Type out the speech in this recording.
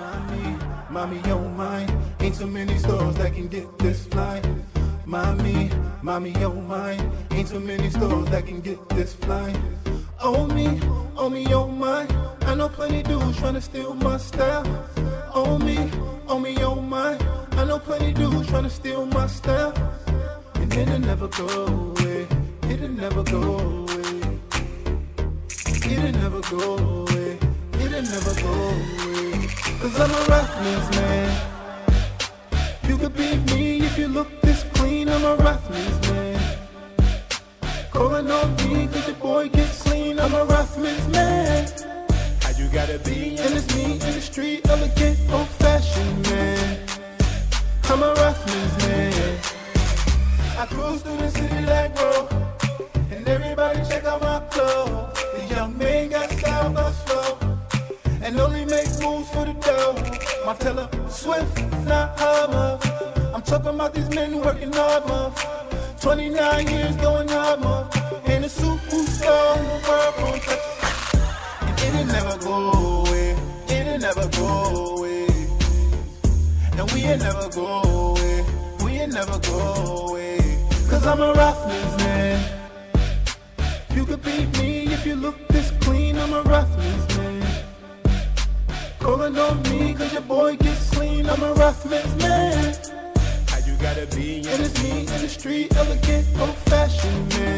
Mommy, mommy, oh mine. Ain't so many stores that can get this fly. Mommy, mommy, oh mine. Ain't so many stores that can get this fly. Oh me, oh me, oh mine. I know plenty dudes trying to steal my style. Oh me, oh me, oh mine. I know plenty dudes trying to steal my style. And it'll never go away. It'll never go away. It'll never go away. It'll never go away. Cause I'm a Rothman's man. You could beat me if you look this clean. I'm a Rothman's man. Calling on me cause your boy gets clean. I'm a Rothman's man. How you gotta be? And it's me in the street, elegant, old fashioned man. I'm a Rothman's man. I cruise through the city like bro. My teller swift, not hummer. I'm talking about these men working hard, month. 29 years going hard, month. And a superstar in the world gon' touch. And it'll never go away. It'll never go away. And we ain't never go away. We ain't never go away. Cause I'm a Rothman's man. You could beat me if you look this clean. I'm a Rothman's man. Calling on me cause your boy gets clean. I'm a Rothman's man. How you gotta be? And it's me in the street, elegant, old fashioned man.